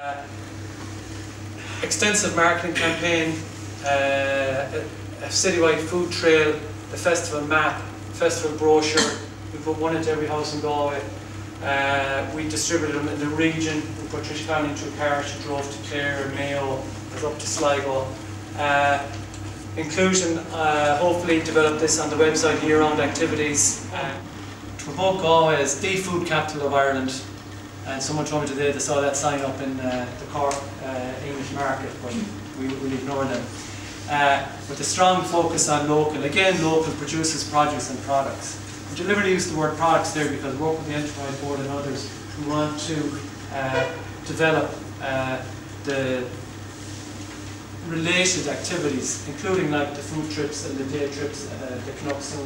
Uh, extensive marketing campaign, uh, a, a citywide food trail, the festival map, festival brochure. We put one into every house in Galway. Uh, we distributed them in the region. We put Trish Conley into a car. She drove to Clare and Mayo, up to Sligo. Uh, inclusion, uh, hopefully develop this on the website year-round activities. Uh, to promote Galway as the food capital of Ireland. And someone told me today they saw that sign up in uh, the Cork uh, English market, but we, we ignore them. Uh, with a strong focus on local, again local producers, produce and products. I deliberately use the word products there because we work with the Enterprise Board and others who want to uh, develop uh, the related activities, including like the food trips and the day trips, uh, the Canucks